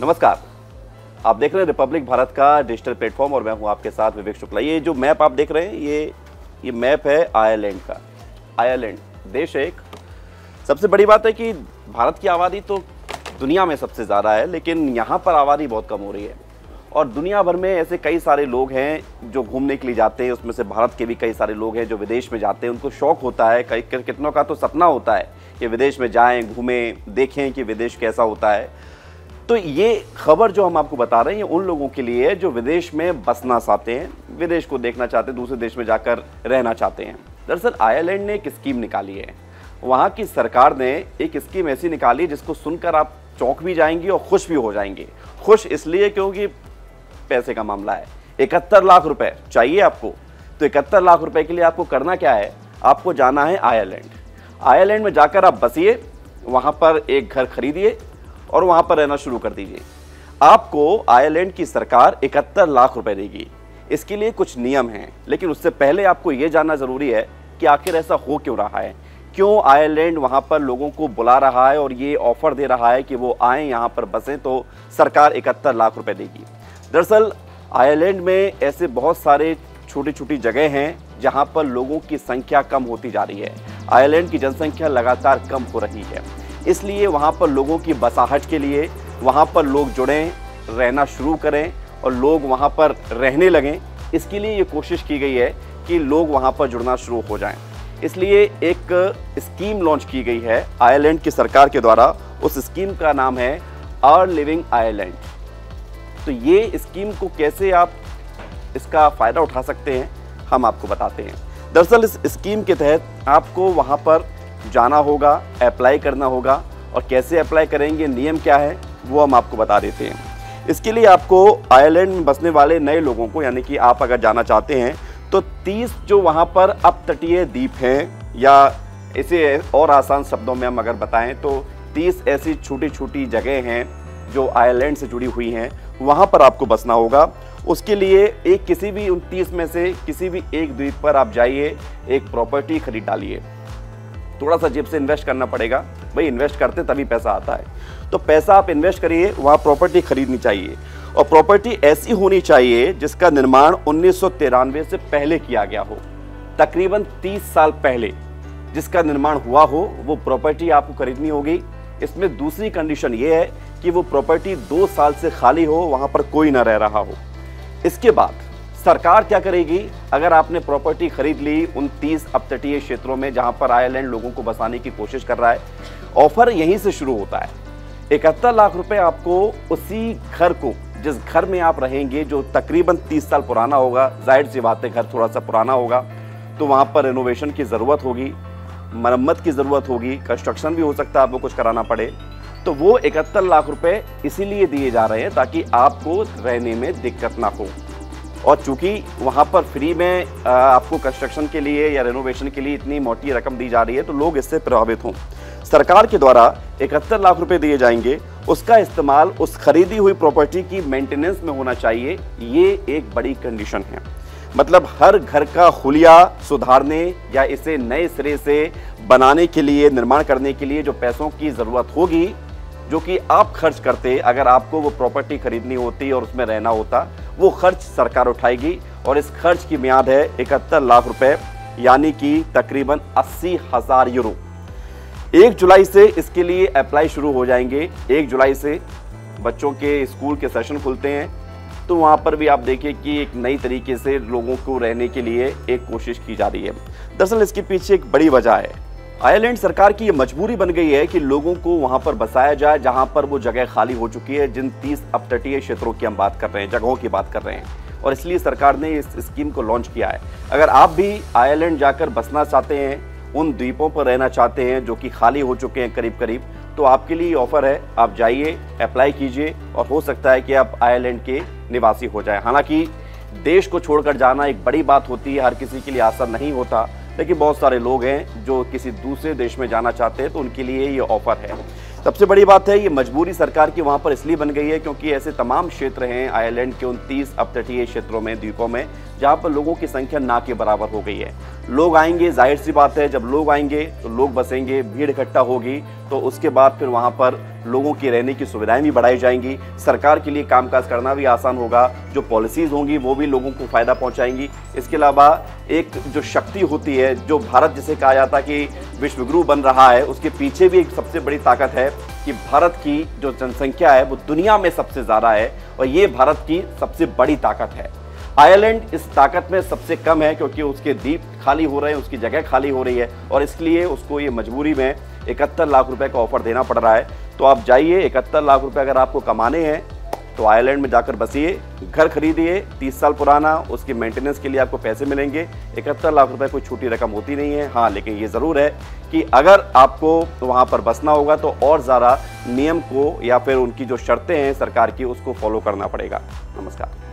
नमस्कार। आप देख रहे हैं रिपब्लिक भारत का डिजिटल प्लेटफॉर्म और मैं हूँ आपके साथ विवेक शुक्ला। ये जो मैप आप देख रहे हैं, ये ये मैप है आयरलैंड का। आयरलैंड देश एक। सबसे बड़ी बात है कि भारत की आबादी तो दुनिया में सबसे ज़्यादा है, लेकिन यहाँ पर आबादी बहुत कम हो रही है। और दुनिया भर में ऐसे कई सारे लोग हैं जो घूमने के लिए जाते हैं, उसमें से भारत के भी कई सारे लोग हैं जो विदेश में जाते हैं। उनको शौक होता है कई, कितनों का तो सपना होता है कि विदेश में जाएँ, घूमें, देखें कि विदेश कैसा होता है। तो ये खबर जो हम आपको बता रहे हैं, ये उन लोगों के लिए है जो विदेश में बसना चाहते हैं, विदेश को देखना चाहते हैं, दूसरे देश में जाकर रहना चाहते हैं। दरअसल, आयरलैंड ने एक स्कीम निकाली है। वहाँ की सरकार ने एक स्कीम ऐसी निकाली जिसको सुनकर आप चौंक भी जाएँगे और खुश भी हो जाएँगे। खुश इसलिए क्योंकि पैसे का मामला है। इकहत्तर लाख रुपए चाहिए आपको। तो इकहत्तर लाख रुपए के लिए आपको करना क्या है? आपको जाना है आयरलैंड। आयरलैंड में जाकर आप बसिए, वहाँ पर एक घर खरीदिए और वहाँ पर रहना शुरू कर दीजिए। आपको आयरलैंड की सरकार इकहत्तर लाख रुपए देगी। इसके लिए कुछ नियम हैं, लेकिन उससे पहले आपको यह जानना ज़रूरी है कि आखिर ऐसा हो क्यों रहा है। क्यों आयरलैंड वहाँ पर लोगों को बुला रहा है और ये ऑफ़र दे रहा है कि वो आए यहाँ पर बसें तो सरकार इकहत्तर लाख रुपए देगी। दरअसल, आयरलैंड में ऐसे बहुत सारे छोटी छोटी जगह हैं जहाँ पर लोगों की संख्या कम होती जा रही है। आयरलैंड की जनसंख्या लगातार कम हो रही है। इसलिए वहाँ पर लोगों की बसाहट के लिए, वहाँ पर लोग जुड़ें, रहना शुरू करें और लोग वहाँ पर रहने लगें। इसके लिए ये कोशिश की गई है कि लोग वहाँ पर जुड़ना शुरू हो जाएँ। इसलिए एक स्कीम लॉन्च की गई है आयरलैंड की सरकार के द्वारा। उस स्कीम का नाम है आर लिविंग आयरलैंड। तो ये स्कीम को कैसे आप इसका फ़ायदा उठा सकते हैं, हम आपको बताते हैं। दरअसल इस स्कीम के तहत आपको वहाँ पर जाना होगा अप्लाई करना होगा और कैसे अप्लाई करेंगे, नियम क्या है, वो हम आपको बता देते हैं। इसके लिए आपको आयरलैंड में बसने वाले नए लोगों को, यानी कि आप अगर जाना चाहते हैं तो 30 जो वहाँ पर अप तटीय द्वीप हैं, या इसे और आसान शब्दों में हम अगर बताएँ तो 30 ऐसी छोटी छोटी जगह हैं जो आयरलैंड से जुड़ी हुई हैं, वहाँ पर आपको बसना होगा। उसके लिए एक किसी भी उन तीस में से किसी भी एक द्वीप पर आप जाइए, एक प्रॉपर्टी खरीद डालिए। थोड़ा सा जेब से इन्वेस्ट करना पड़ेगा। भाई इन्वेस्ट करते तभी पैसा आता है। तो पैसा आप इन्वेस्ट करिए, वहाँ प्रॉपर्टी खरीदनी चाहिए। और प्रॉपर्टी ऐसी होनी चाहिए, जिसका निर्माण उन्नीस से पहले किया गया हो। तकरीबन 30 साल पहले जिसका निर्माण हुआ हो, वो प्रॉपर्टी आपको खरीदनी होगी। इसमें दूसरी कंडीशन ये है कि वो प्रॉपर्टी दो साल से खाली हो, वहाँ पर कोई ना रह रहा हो। इसके बाद सरकार क्या करेगी? अगर आपने प्रॉपर्टी खरीद ली उन तीस अपतटीय क्षेत्रों में जहाँ पर आयरलैंड लोगों को बसाने की कोशिश कर रहा है ऑफ़र यहीं से शुरू होता है। इकहत्तर लाख रुपए आपको उसी घर को, जिस घर में आप रहेंगे, जो तकरीबन तीस साल पुराना होगा, ज़ाहिर सी बात है घर थोड़ा सा पुराना होगा तो वहाँ पर रिनोवेशन की ज़रूरत होगी, मरम्मत की ज़रूरत होगी कंस्ट्रक्शन भी हो सकता है, आपको कुछ कराना पड़े। तो वो इकहत्तर लाख रुपए इसीलिए दिए जा रहे हैं ताकि आपको रहने में दिक्कत ना हो। और चूँकि वहाँ पर फ्री में आपको कंस्ट्रक्शन के लिए या रेनोवेशन के लिए इतनी मोटी रकम दी जा रही है तो लोग इससे प्रभावित हों। सरकार के द्वारा इकहत्तर लाख रुपए दिए जाएँगे। उसका इस्तेमाल, उस खरीदी हुई प्रॉपर्टी की मेंटेनेंस में होना चाहिए। ये एक बड़ी कंडीशन है। मतलब हर घर का खुलिया सुधारने या इसे नए सिरे से बनाने के लिए, निर्माण करने के लिए जो पैसों की ज़रूरत होगी, जो कि आप खर्च करते, अगर आपको वो प्रॉपर्टी खरीदनी होती और उसमें रहना होता वो खर्च सरकार उठाएगी और इस खर्च की म्याद है इकहत्तर लाख रुपए, यानी कि तकरीबन अस्सी हज़ार यूरो। एक जुलाई से इसके लिए अप्लाई शुरू हो जाएँगे। एक जुलाई से बच्चों के स्कूल के सेशन खुलते हैं। तो वहाँ पर भी आप देखिए कि एक नई तरीके से लोगों को रहने के लिए एक कोशिश की जा रही है। दरअसल इसके पीछे एक बड़ी वजह है। आयरलैंड सरकार की ये मजबूरी बन गई है कि लोगों को वहाँ पर बसाया जाए, जहाँ पर वो जगह खाली हो चुकी है, जिन 30 अपतटीय क्षेत्रों की हम बात कर रहे हैं, जगहों की बात कर रहे हैं। और इसलिए सरकार ने इस स्कीम को लॉन्च किया है। अगर आप भी आयरलैंड जाकर बसना चाहते हैं, उन द्वीपों पर रहना चाहते हैं, जो कि खाली हो चुके हैं करीब करीब तो आपके लिए ऑफ़र है, आप जाइए, अप्लाई कीजिए, और हो सकता है कि आप आयरलैंड के निवासी हो जाए। हालाँकि, देश को छोड़कर जाना एक बड़ी बात होती है, हर किसी के लिए आसान नहीं होता लेकिन बहुत सारे लोग हैं जो किसी दूसरे देश में जाना चाहते हैं तो उनके लिए ये ऑफ़र है। सबसे बड़ी बात है, ये मजबूरी सरकार की वहाँ पर इसलिए बन गई है क्योंकि ऐसे तमाम क्षेत्र हैं, आयरलैंड के उन तीस अपतटीय क्षेत्रों में, द्वीपों में, जहाँ पर लोगों की संख्या ना के बराबर हो गई है। लोग आएँगे, ज़ाहिर सी बात है, जब लोग आएँगे तो लोग बसेंगे, भीड़ इकट्ठा होगी तो उसके बाद फिर वहाँ पर लोगों की रहने की सुविधाएँ भी बढ़ाई जाएँगी। सरकार के लिए कामकाज करना भी आसान होगा। जो पॉलिसीज़ होंगी, वो भी लोगों को फ़ायदा पहुंचाएँगी। इसके अलावा एक जो शक्ति होती है, जो भारत जिसे कहा जाता है कि विश्वगुरु बन रहा है, उसके पीछे भी एक सबसे बड़ी ताकत है कि भारत की जो जनसंख्या है, वो दुनिया में सबसे ज़्यादा है और ये भारत की सबसे बड़ी ताकत है। आयरलैंड इस ताकत में सबसे कम है क्योंकि उसके द्वीप खाली हो रहे हैं, उसकी जगह खाली हो रही है और इसलिए उसको ये मजबूरी में इकहत्तर लाख रुपए का ऑफ़र देना पड़ रहा है। तो आप जाइए, इकहत्तर लाख रुपए अगर आपको कमाने हैं तो आयरलैंड में जाकर बसिए, घर खरीदिए, तीस साल पुराना, उसकी मेंटेनेंस के लिए आपको पैसे मिलेंगे। इकहत्तर लाख रुपए कोई छोटी रकम होती नहीं है। हाँ लेकिन ये ज़रूर है कि अगर आपको वहाँ पर बसना होगा तो और ज़्यादा नियम को या फिर उनकी जो शर्तें हैं सरकार की, उसको फॉलो करना पड़ेगा। नमस्कार।